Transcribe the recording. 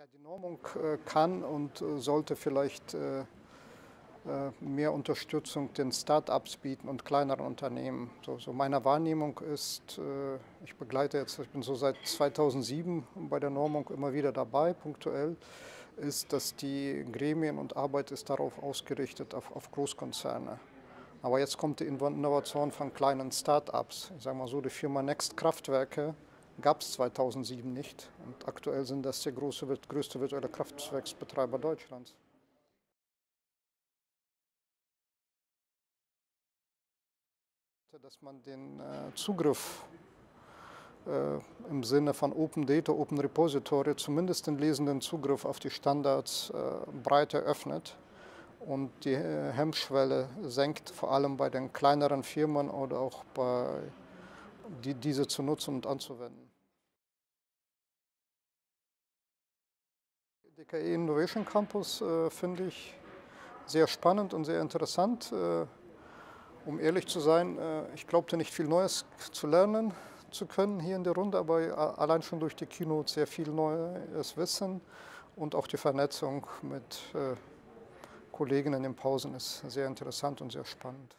Ja, die Normung äh, kann und äh, sollte vielleicht äh, mehr Unterstützung den Start-ups bieten und kleineren Unternehmen. So, so meine Wahrnehmung ist, ich begleite jetzt, ich bin so seit 2007 bei der Normung immer wieder dabei, punktuell, ist, dass die Gremien und Arbeit ist darauf ausgerichtet, auf, auf Großkonzerne. Aber jetzt kommt die Innovation von kleinen Start-ups. Ich sage mal so, die Firma Next Kraftwerke gab es 2007 nicht. Und aktuell sind das der große, größte virtuelle Kraftwerksbetreiber Deutschlands. Dass man den äh, Zugriff äh, im Sinne von Open Data, Open Repository, zumindest den lesenden Zugriff auf die Standards äh, breit eröffnet und die äh, Hemmschwelle senkt, vor allem bei den kleineren Firmen oder auch bei die, diese zu nutzen und anzuwenden. DKE Innovation Campus äh, finde ich sehr spannend und sehr interessant. Äh, um ehrlich zu sein, äh, ich glaubte nicht viel Neues zu lernen zu können hier in der Runde, aber äh, allein schon durch die Keynote sehr viel neues Wissen und auch die Vernetzung mit äh, Kollegen in den Pausen ist sehr interessant und sehr spannend.